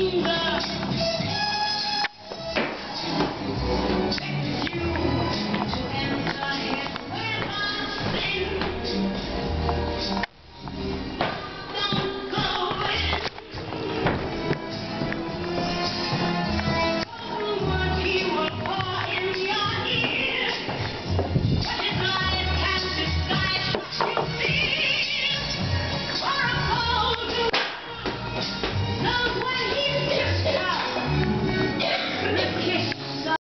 Jesus. Não, não é isso!